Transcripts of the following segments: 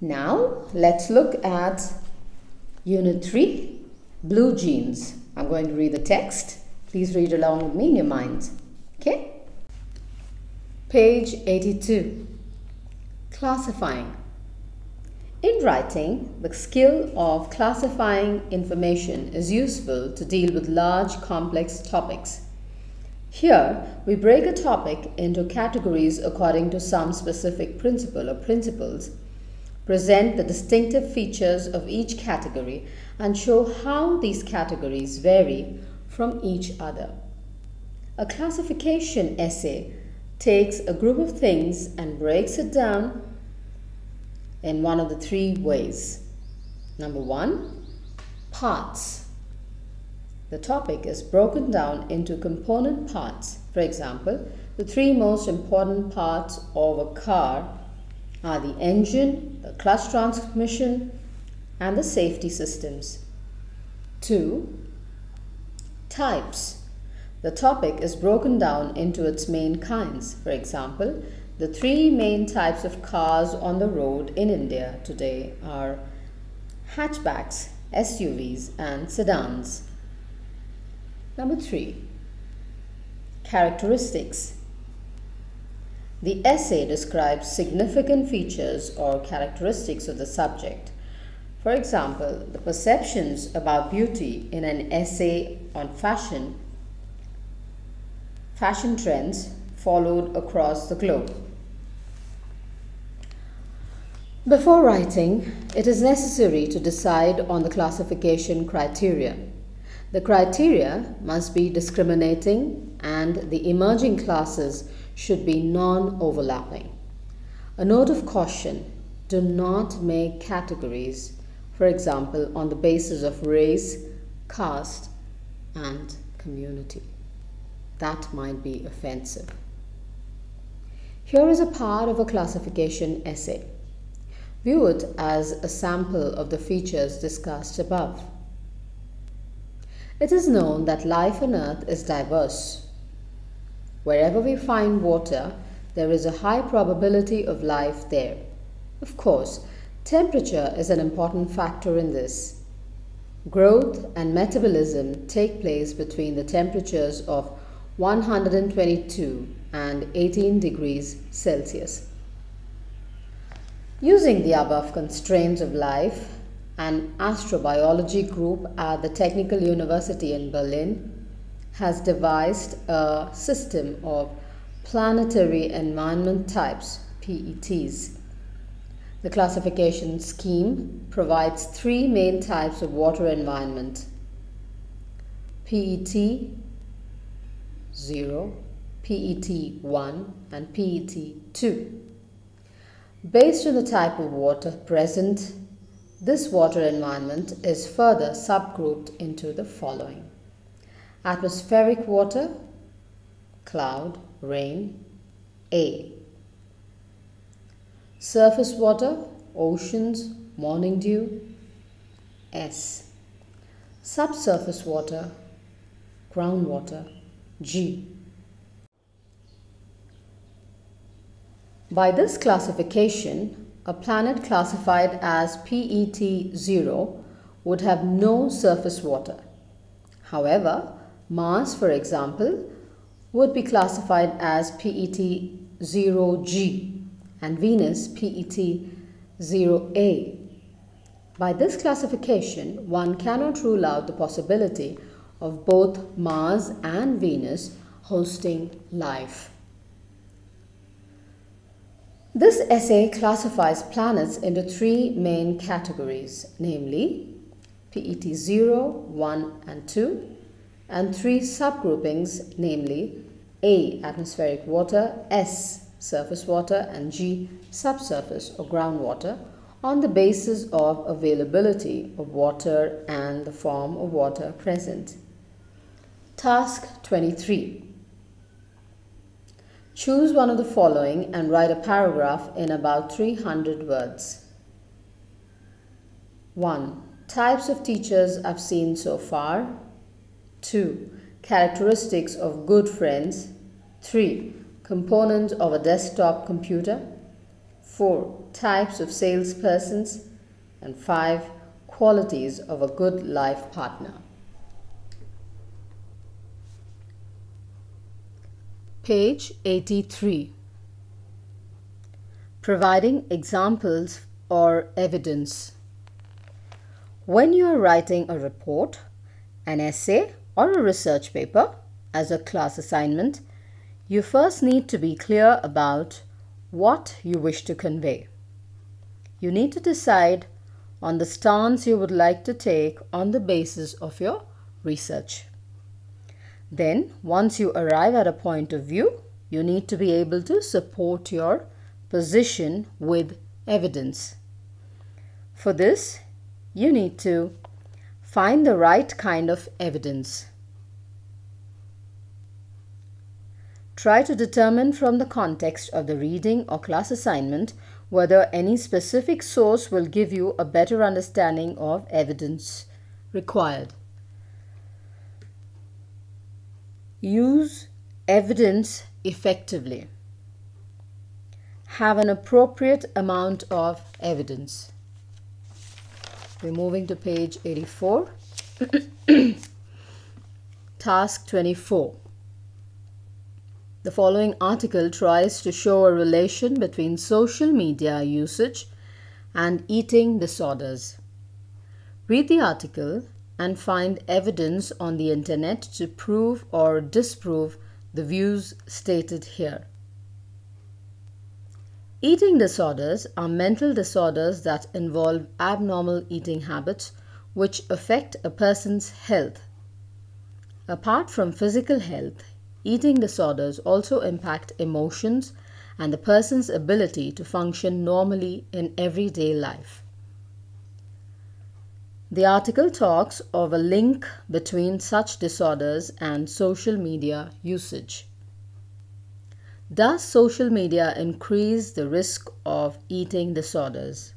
Now let's look at Unit 3 Blue Jeans. I'm going to read the text. Please read along with me in your minds. Okay? Page 82 Classifying. In writing, the skill of classifying information is useful to deal with large complex topics. Here, we break a topic into categories according to some specific principle or principles, present the distinctive features of each category, and show how these categories vary from each other. A classification essay takes a group of things and breaks it down in one of the three ways. Number one, parts. The topic is broken down into component parts. For example, the three most important parts of a car are the engine, clutch transmission, and the safety systems. 2. Types. The topic is broken down into its main kinds. For example, the three main types of cars on the road in India today are hatchbacks, SUVs, and sedans. Number three, characteristics. The essay describes significant features or characteristics of the subject. For example, the perceptions about beauty in an essay on fashion, fashion trends followed across the globe. Before writing, it is necessary to decide on the classification criteria. The criteria must be discriminating and the emerging classes should be non-overlapping. A note of caution, do not make categories, for example, on the basis of race, caste and community. That might be offensive. Here is a part of a classification essay. View it as a sample of the features discussed above. It is known that life on earth is diverse. Wherever we find water, there is a high probability of life there. Of course, temperature is an important factor in this. Growth and metabolism take place between the temperatures of 122 and 18 degrees Celsius. Using the above constraints of life, an astrobiology group at the Technical University in Berlin has devised a system of planetary environment types, PETs. The classification scheme provides three main types of water environment PET 0, PET 1, and PET 2. Based on the type of water present this water environment is further subgrouped into the following. Atmospheric water, cloud, rain, A. Surface water, oceans, morning dew, S. Subsurface water, groundwater, G. By this classification, a planet classified as PET0 would have no surface water. However, Mars, for example, would be classified as PET0G and Venus PET0A. By this classification, one cannot rule out the possibility of both Mars and Venus hosting life. This essay classifies planets into three main categories, namely PET 0, 1 and 2, and three subgroupings, namely A. Atmospheric water, S. Surface water, and G. Subsurface or groundwater, on the basis of availability of water and the form of water present. Task 23 Choose one of the following and write a paragraph in about 300 words. 1. Types of teachers I've seen so far. 2. Characteristics of good friends. 3. Components of a desktop computer. 4. Types of salespersons. And 5. Qualities of a good life partner. Page 83. Providing examples or evidence. When you are writing a report, an essay, or a research paper as a class assignment, you first need to be clear about what you wish to convey. You need to decide on the stance you would like to take on the basis of your research. Then, once you arrive at a point of view, you need to be able to support your position with evidence. For this, you need to find the right kind of evidence. Try to determine from the context of the reading or class assignment whether any specific source will give you a better understanding of evidence required. Use evidence effectively. Have an appropriate amount of evidence. We're moving to page 84. Task 24. The following article tries to show a relation between social media usage and eating disorders. Read the article and find evidence on the internet to prove or disprove the views stated here. Eating disorders are mental disorders that involve abnormal eating habits which affect a person's health. Apart from physical health, Eating disorders also impact emotions and the person's ability to function normally in everyday life. The article talks of a link between such disorders and social media usage. Does social media increase the risk of eating disorders?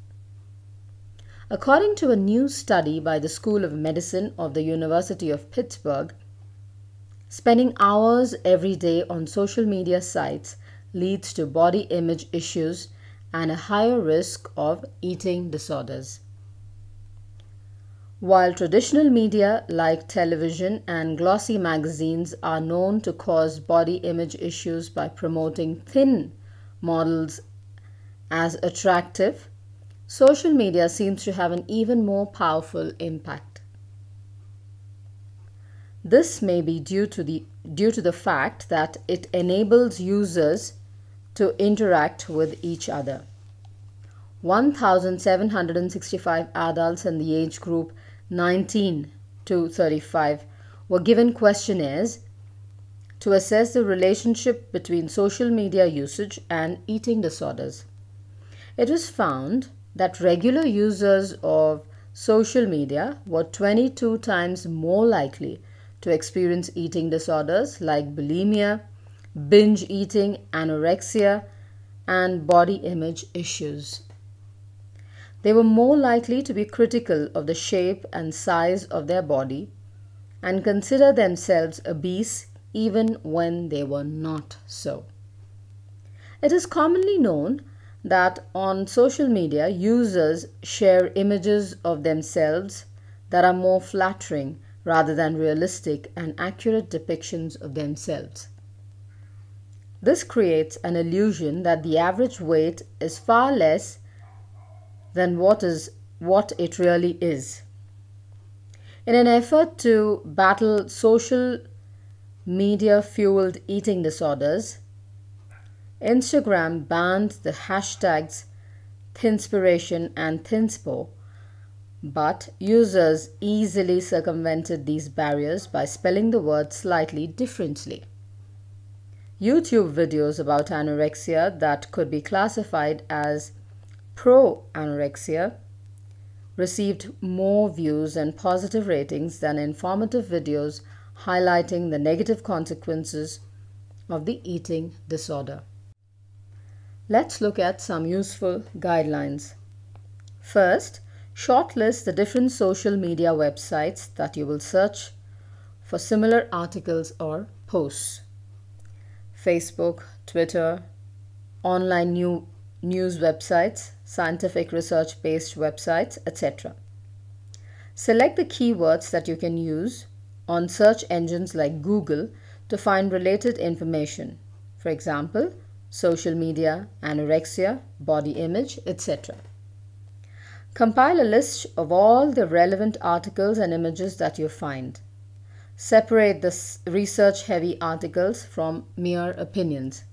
According to a new study by the School of Medicine of the University of Pittsburgh, Spending hours every day on social media sites leads to body image issues and a higher risk of eating disorders. While traditional media like television and glossy magazines are known to cause body image issues by promoting thin models as attractive, social media seems to have an even more powerful impact. This may be due to the due to the fact that it enables users to interact with each other. 1765 adults in the age group 19 to 35 were given questionnaires to assess the relationship between social media usage and eating disorders. It was found that regular users of social media were 22 times more likely to experience eating disorders like bulimia, binge eating, anorexia, and body image issues. They were more likely to be critical of the shape and size of their body and consider themselves obese even when they were not so. It is commonly known that on social media, users share images of themselves that are more flattering rather than realistic and accurate depictions of themselves. This creates an illusion that the average weight is far less than what is what it really is. In an effort to battle social media fueled eating disorders, Instagram banned the hashtags Thinspiration and Thinspo but users easily circumvented these barriers by spelling the word slightly differently. YouTube videos about anorexia that could be classified as pro anorexia received more views and positive ratings than informative videos highlighting the negative consequences of the eating disorder. Let's look at some useful guidelines. First, Shortlist the different social media websites that you will search for similar articles or posts. Facebook, Twitter, online new, news websites, scientific research based websites, etc. Select the keywords that you can use on search engines like Google to find related information. For example, social media, anorexia, body image, etc. Compile a list of all the relevant articles and images that you find. Separate the research heavy articles from mere opinions.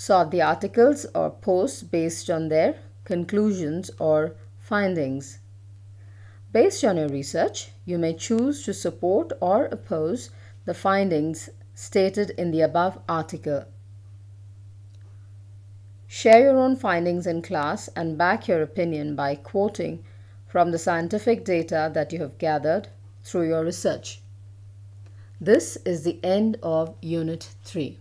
Sort the articles or posts based on their conclusions or findings. Based on your research, you may choose to support or oppose the findings stated in the above article. Share your own findings in class and back your opinion by quoting from the scientific data that you have gathered through your research. This is the end of Unit 3.